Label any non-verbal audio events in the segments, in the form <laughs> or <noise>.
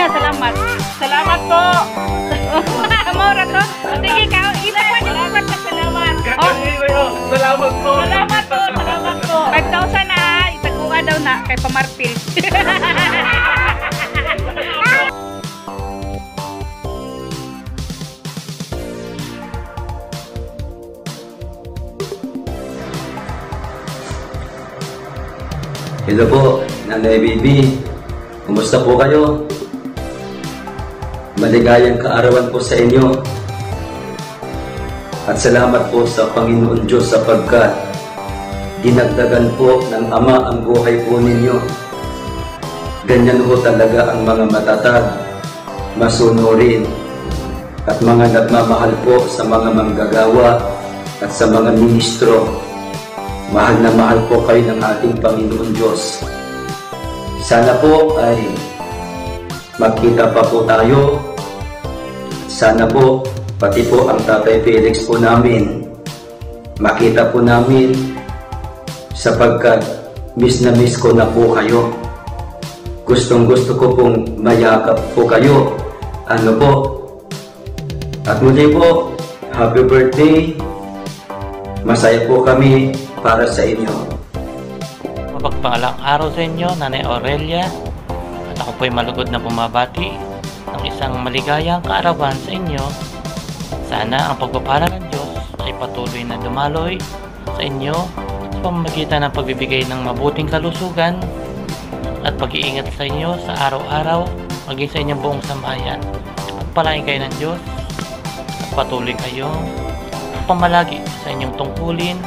Ina, salamat. Salamat po. <laughs> Maura to. Sige, ka. Ina pa niyo Salamat na salamat. Oh. Salamat po. Salamat po. Salamat po. 5,000 na. Itaguha daw na kay Pamarpil. Hello po, Nanay Bibi. Kumusta po kayo? Maligayang kaarawan po sa inyo. At salamat po sa Panginoon Diyos sapagkat dinagdagan po ng Ama ang buhay po ninyo. Ganyan po talaga ang mga matatag, masunurin, at mga nagmamahal po sa mga manggagawa at sa mga ministro. Mahal na mahal po kayo ng ating Panginoon Diyos. Sana po ay magkita pa po tayo. Sana po, pati po ang Tatay Felix po namin, makita po namin sapagkat miss na miss ko na po kayo. Gustong gusto ko pong mayakap po kayo. Ano po? At muli po, happy birthday. Masaya po kami para sa inyo. Mapagpangalang araw sa inyo, Nanay Aurelia. At ako po'y malugod na bumabati ng isang maligayang kaarawan sa inyo. Sana ang pagpapala ng Diyos ay patuloy na dumaloy sa inyo sa pamamagitan ng pagbibigay ng mabuting kalusugan at pag-iingat sa inyo sa araw-araw maging sa inyong buong sambahayan. Pagpalain kayo ng Diyos at patuloy kayong pamalagi sa inyong tungkulin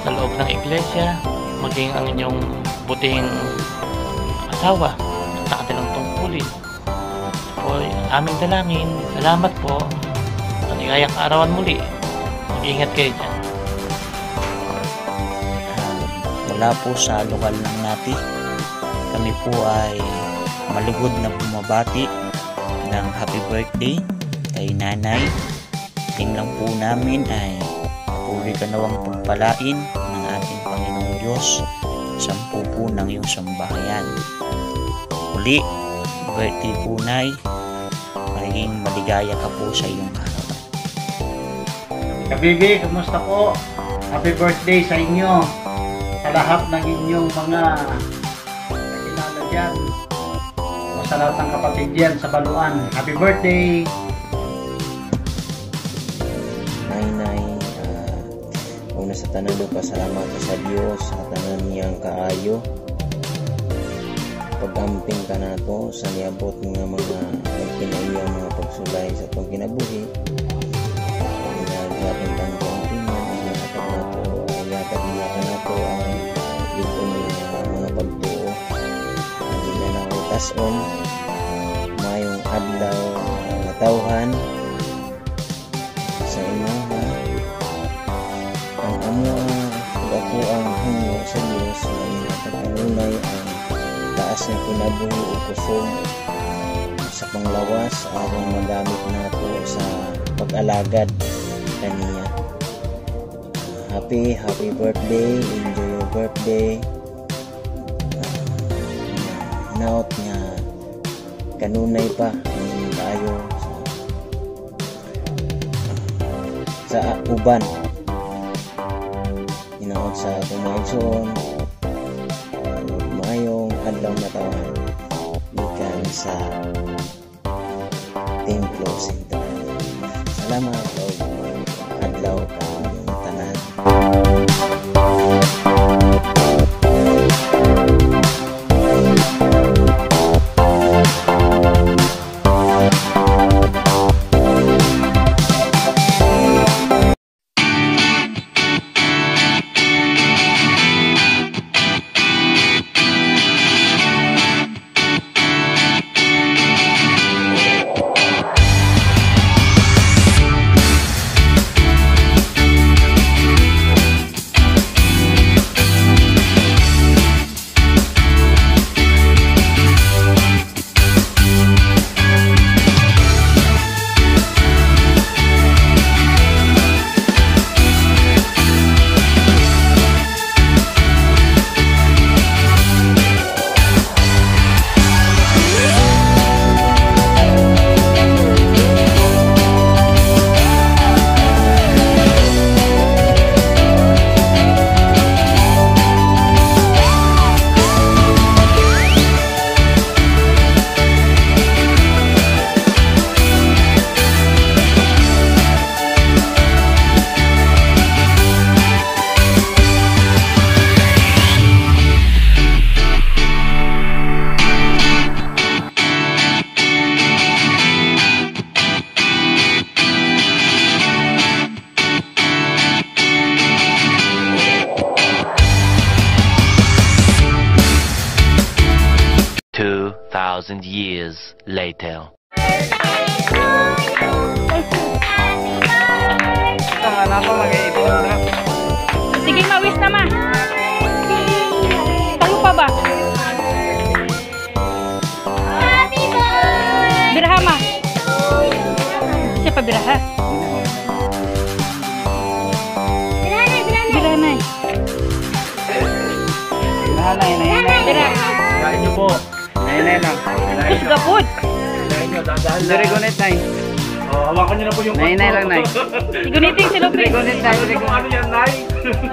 sa loob ng iglesia, maging ang inyong buting asawa sa kanilang tungkulin. Po, aming dalangin, salamat po. Maligayang arawan muli. Mag-ingat kayo dyan. mula po sa lokal ng nati kami po ay malugod na bumabati ng happy birthday kay nanay ting lang po namin ay puli ka nawang pagpalain ng ating Panginoong Diyos sampu po ng iyong sambahayan uli birthday po nay magiging maligaya ka po sa iyong karawan Kabibi, kumusta po? Happy birthday sa inyo. Sa lahat ng inyong mga kakilala dyan. O sa lahat ng kapatid dyan sa Baluan. Happy birthday! Ah, una sa tanan do pasalamat sa Dios sa tanan niyang kaayo. Pagamping ka na to sa niabot nga mga nagpinaiyang mga pagsulay sa itong kinabuhi. Ginagapin kang kampingan, ang yatag na to, ay yatag niya ka na ang dito niya mga pagtuo. Hindi na nakutason, mayong adlaw nga tawhan, sa ang amo ako ang hunyo sa Dios nga ihatag-anunay ang taas nga kinabuhi ug kusog sa panglawas aron magamit nato sa pag-alagad kaniya happy happy birthday. Enjoy your birthday. Uh, naot nga kanunay pa. Tayo sa sa uban. Inaot sa kumaigsoon maayong adlaw na tawahan gikan sa templo center salamat og adlaw ka 2,000 years later. Sige, mawis na ma. Tayo pa ba? Biraha ma. Siya pa biraha. Biraha na eh. Nanay, nanay. Biraha. Kain niyo po. Nanay lang. Kus gapod. Very good night, nay. Oh, hawakan niyo na po yung Nanay lang, nay. <laughs> Siguniting si good night, nay. Very good. Ano yan, nay?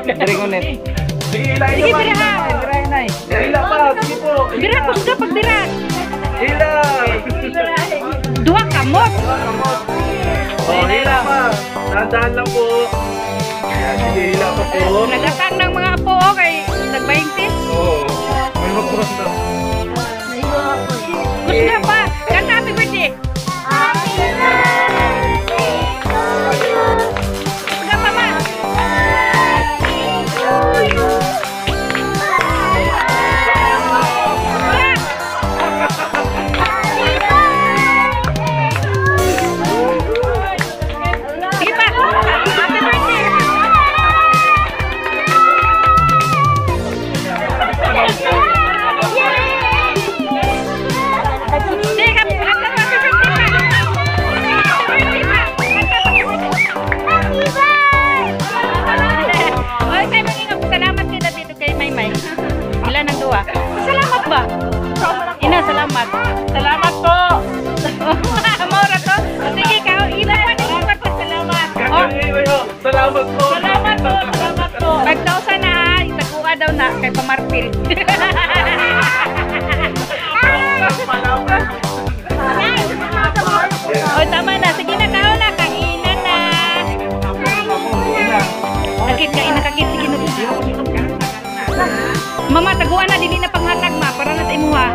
Very good night. Sige, ilahin Sige, biraha. Ilahin, nay. Ila pa, sige po. Biraha, kus ka pag biraha. Ila. Duha kamot. Oh, ila pa. Dahan-dahan lang po. Sige, ila pa po. Nagatang ng mga apo o kay nag-20. Oh, may magpuras daw. Kus ka Mama, taguan na. Dili na panghatag, ma. Para na sa imuha.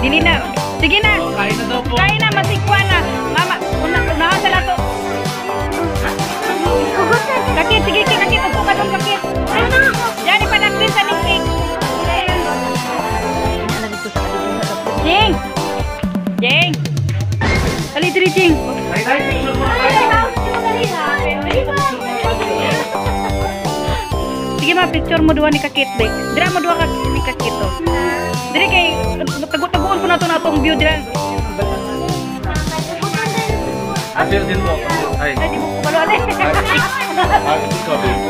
Dili na. Sige na. Kain na daw po. Kain na, masikwa na. Mama, una, unahan sa lato. Kakit, sige, sige, picture mo duha ni Kakit, be. Dira mo duha ka ni Kakit, oh. Diri kay, tagu-taguan ko na to na tong view, dira. Appeal din po. Ay. Ay, di mo ko ale. Ay, ikaw.